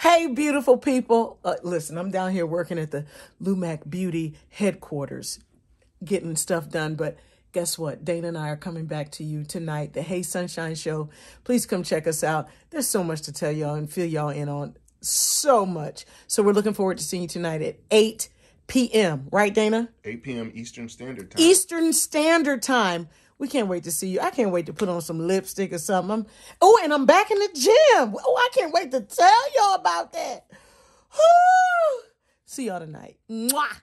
Hey, beautiful people. Uh, listen, I'm down here working at the Lumac Beauty headquarters, getting stuff done. But guess what? Dana and I are coming back to you tonight. The Hey Sunshine Show. Please come check us out. There's so much to tell y'all and fill y'all in on. So much. So we're looking forward to seeing you tonight at 8 p.m. Right, Dana? 8 p.m. Eastern Standard Time. Eastern Standard Time. We can't wait to see you. I can't wait to put on some lipstick or something. Oh, and I'm back in the gym. Oh, I can't wait to tell y'all about that. see y'all tonight. Mwah.